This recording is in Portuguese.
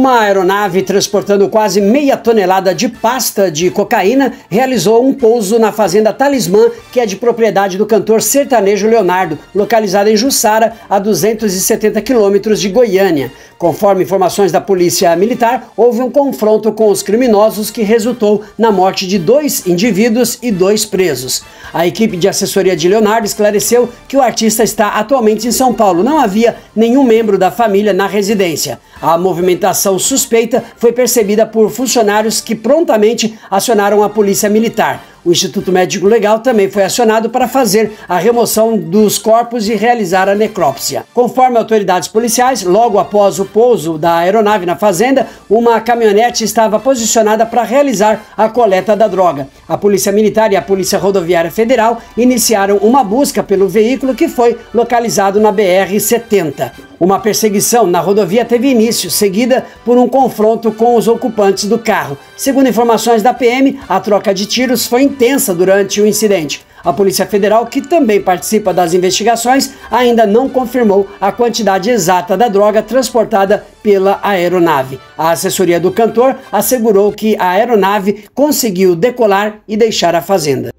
Uma aeronave transportando quase meia tonelada de pasta de cocaína realizou um pouso na fazenda Talismã, que é de propriedade do cantor sertanejo Leonardo, localizada em Jussara, a 270 quilômetros de Goiânia. Conforme informações da Polícia Militar, houve um confronto com os criminosos que resultou na morte de dois indivíduos e dois presos. A equipe de assessoria de Leonardo esclareceu que o artista está atualmente em São Paulo. Não havia nenhum membro da família na residência. A movimentação suspeita foi percebida por funcionários que prontamente acionaram a Polícia Militar. O Instituto Médico Legal também foi acionado para fazer a remoção dos corpos e realizar a necrópsia. Conforme autoridades policiais, logo após o pouso da aeronave na fazenda, uma caminhonete estava posicionada para realizar a coleta da droga. A Polícia Militar e a Polícia Rodoviária Federal iniciaram uma busca pelo veículo que foi localizado na BR-70. Uma perseguição na rodovia teve início, seguida por um confronto com os ocupantes do carro. Segundo informações da PM, a troca de tiros foi intensa durante o incidente. A Polícia Federal, que também participa das investigações, ainda não confirmou a quantidade exata da droga transportada pela aeronave. A assessoria do cantor assegurou que a aeronave conseguiu decolar e deixar a fazenda.